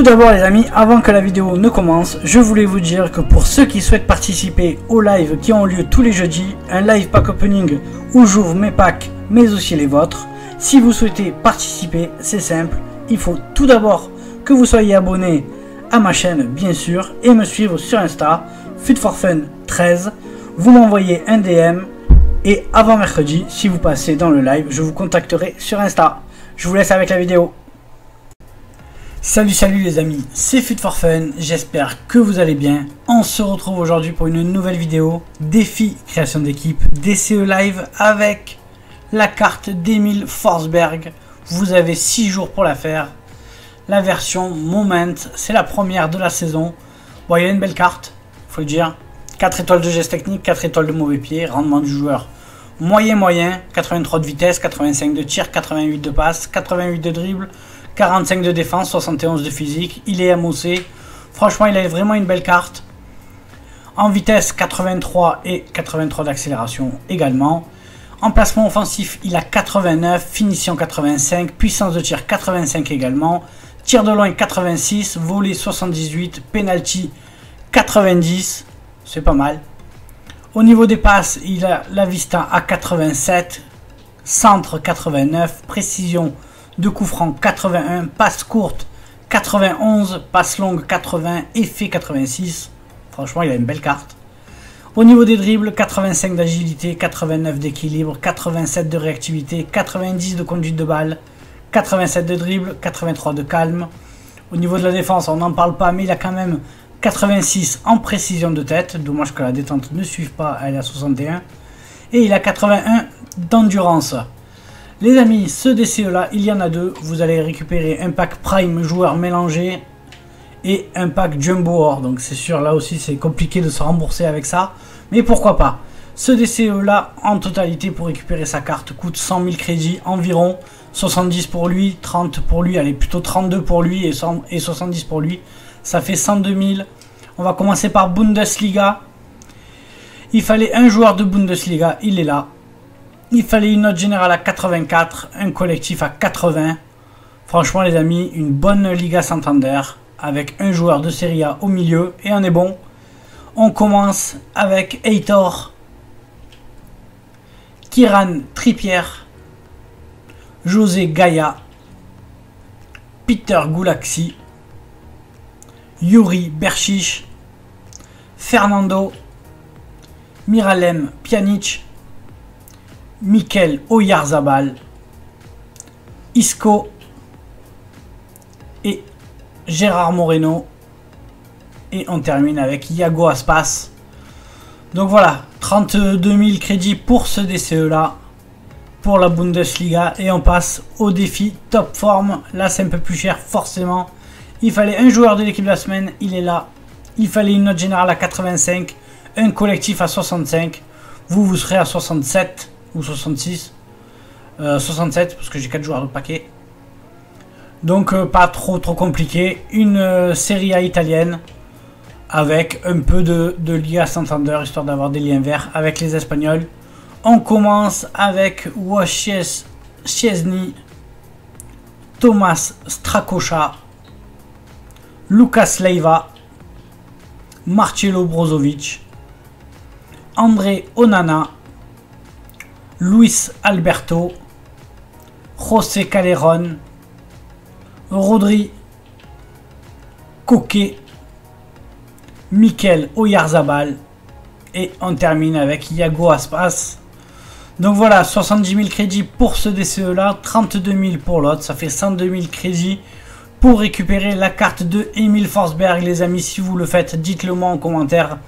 Tout d'abord les amis, avant que la vidéo ne commence, je voulais vous dire que pour ceux qui souhaitent participer aux lives qui ont lieu tous les jeudis, un live pack opening où j'ouvre mes packs mais aussi les vôtres, si vous souhaitez participer, c'est simple, il faut tout d'abord que vous soyez abonné à ma chaîne bien sûr et me suivre sur Insta, FitForFun13, vous m'envoyez un DM et avant mercredi, si vous passez dans le live, je vous contacterai sur Insta. Je vous laisse avec la vidéo. Salut salut les amis, c'est Fit for Fun, j'espère que vous allez bien. On se retrouve aujourd'hui pour une nouvelle vidéo, défi création d'équipe, DCE live avec la carte d'Emile Forsberg. Vous avez 6 jours pour la faire. La version Moment, c'est la première de la saison. Bon, il y a une belle carte, faut le dire. 4 étoiles de geste technique, 4 étoiles de mauvais pied, rendement du joueur moyen moyen, 83 de vitesse, 85 de tir, 88 de passe, 88 de dribble, 45 de défense, 71 de physique. Il est MOC. Franchement, il a vraiment une belle carte. En vitesse, 83 et 83 d'accélération également. En placement offensif, il a 89, finition 85, puissance de tir 85 également, tir de loin 86, volet 78, penalty 90, c'est pas mal. Au niveau des passes, il a la vista à 87, centre 89, précision de coup franc 81, passe courte 91, passe longue 80, effet 86. Franchement, il a une belle carte. Au niveau des dribbles, 85 d'agilité, 89 d'équilibre, 87 de réactivité, 90 de conduite de balle, 87 de dribble, 83 de calme. Au niveau de la défense, on n'en parle pas, mais il a quand même 86 en précision de tête. Dommage que la détente ne suive pas, elle est à 61. Et il a 81 d'endurance. Les amis, ce DCE là, il y en a deux. Vous allez récupérer un pack Prime joueur mélangé et un pack Jumbo Or. Donc c'est sûr, là aussi c'est compliqué de se rembourser avec ça. Mais pourquoi pas? Ce DCE là, en totalité, pour récupérer sa carte, coûte 100 000 crédits environ. 70 pour lui, 30 pour lui, allez plutôt 32 pour lui et, 100, et 70 pour lui. Ça fait 102 000. On va commencer par Bundesliga. Il fallait un joueur de Bundesliga, il est là. Il fallait une note générale à 84, un collectif à 80. Franchement les amis, une bonne Liga Santander avec un joueur de Serie A au milieu et on est bon. On commence avec Heitor, Kiran Trippier, José Gaia, Peter Goulaxi, Yuri Berchiche, Fernando, Miralem Pjanic, Mikel Oyarzabal, Isco et Gérard Moreno. Et on termine avec Iago Aspas. Donc voilà, 32 000 crédits pour ce DCE là, pour la Bundesliga. Et on passe au défi top forme. Là c'est un peu plus cher forcément. Il fallait un joueur de l'équipe de la semaine, il est là. Il fallait une note générale à 85, un collectif à 65. Vous, vous serez à 67 ou 66. 67 euh, parce que j'ai 4 joueurs de paquet. Donc euh, pas trop trop compliqué. Une euh, série A italienne avec un peu de, de Liga Santander histoire d'avoir des liens verts avec les Espagnols. On commence avec Wachis Chesney, Thomas Strakosha, Lucas Leiva, Marcelo Brozovic, André Onana, Luis Alberto, José Calleron, Rodri Coquet, Mikel Oyarzabal et on termine avec Iago Aspas. Donc voilà, 70 000 crédits pour ce DCE là, 32 000 pour l'autre, ça fait 102 000 crédits pour récupérer la carte de Emile Forsberg. Les amis, si vous le faites, dites-le moi en commentaire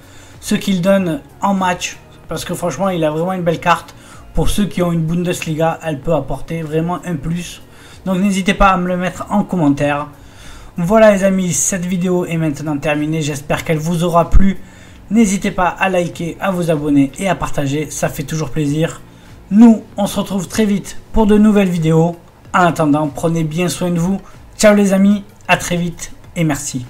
ce qu'il donne en match. Parce que franchement, il a vraiment une belle carte. Pour ceux qui ont une Bundesliga, elle peut apporter vraiment un plus. Donc n'hésitez pas à me le mettre en commentaire. Voilà les amis, cette vidéo est maintenant terminée. J'espère qu'elle vous aura plu. N'hésitez pas à liker, à vous abonner et à partager. Ça fait toujours plaisir. Nous, on se retrouve très vite pour de nouvelles vidéos. En attendant, prenez bien soin de vous. Ciao les amis, à très vite et merci.